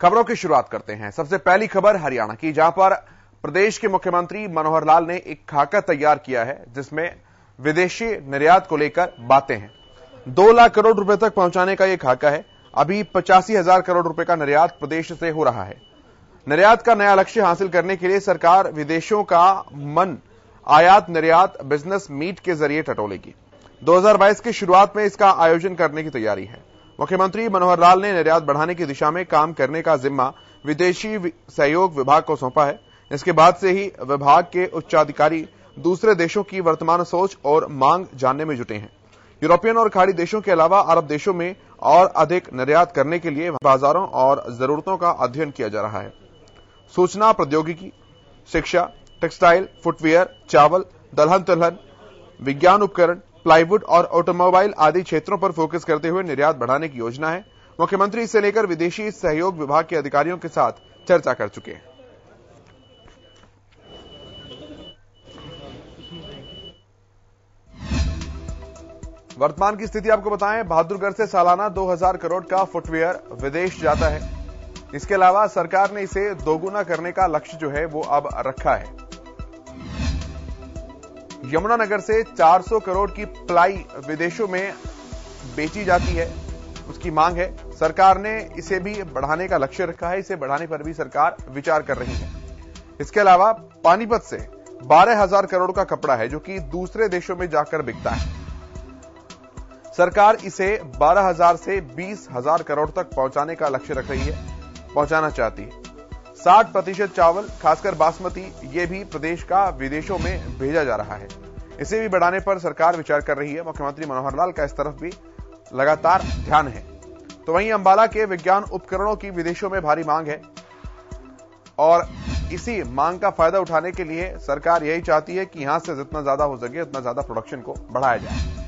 खबरों की शुरुआत करते हैं। सबसे पहली खबर हरियाणा की, जहाँ पर प्रदेश के मुख्यमंत्री मनोहर लाल ने एक खाका तैयार किया है, जिसमें विदेशी निर्यात को लेकर बातें हैं। दो लाख करोड़ रुपए तक पहुँचाने का यह खाका है। अभी पचासी हज़ार करोड़ रुपए का निर्यात प्रदेश से हो रहा है। निर्यात का नया लक्ष्य हासिल करने के लिए सरकार विदेशों का मन आयात निर्यात बिज़नेस मीट के ज़रिए टटोलेगी। 2022 की शुरुआत में इसका आयोजन करने की तैयारी है। मुख्यमंत्री मनोहर लाल ने निर्यात बढ़ाने की दिशा में काम करने का जिम्मा विदेशी सहयोग विभाग को सौंपा है। इसके बाद से ही विभाग के उच्चाधिकारी दूसरे देशों की वर्तमान सोच और मांग जानने में जुटे हैं। यूरोपियन और खाड़ी देशों के अलावा अरब देशों में और अधिक निर्यात करने के लिए बाजारों और जरूरतों का अध्ययन किया जा रहा है। सूचना प्रौद्योगिकी, शिक्षा, टेक्सटाइल, फुटवेयर, चावल दलहन तिलहन विज्ञान उपकरण प्लाईवुड और ऑटोमोबाइल आदि क्षेत्रों पर फोकस करते हुए निर्यात बढ़ाने की योजना है। मुख्यमंत्री इसे लेकर विदेशी सहयोग विभाग के अधिकारियों के साथ चर्चा कर चुके हैं। वर्तमान की स्थिति आपको बताएँ। बहादुरगढ़ से सालाना 2000 करोड़ का फुटवेयर विदेश जाता है। इसके अलावा सरकार ने इसे दोगुना करने का लक्ष्य जो है, वो अब रखा है। यमुनानगर से 400 करोड़ की प्लाई विदेशों में बेची जाती है। उसकी मांग है। सरकार ने इसे भी बढ़ाने का लक्ष्य रखा है। इसे बढ़ाने पर भी सरकार विचार कर रही है। इसके अलावा पानीपत से बारह हज़ार करोड़ का कपड़ा है, जो कि दूसरे देशों में जाकर बिकता है। सरकार इसे बारह हज़ार से बीस हज़ार करोड़ तक पहुँचाने का लक्ष्य रख रही है, पहुंचाना चाहती है। 60 प्रतिशत चावल, खासकर बासमती, ये भी प्रदेश का विदेशों में भेजा जा रहा है। इसे भी बढ़ाने पर सरकार विचार कर रही है। मुख्यमंत्री मनोहर लाल का इस तरफ़ भी लगातार ध्यान है। तो वहीं अंबाला के विज्ञान उपकरणों की विदेशों में भारी मांग है। और इसी मांग का फ़ायदा उठाने के लिए सरकार यही चाहती है कि यहाँ से जितना ज़्यादा हो सके, उतना ज़्यादा प्रोडक्शन को बढ़ाया जाए।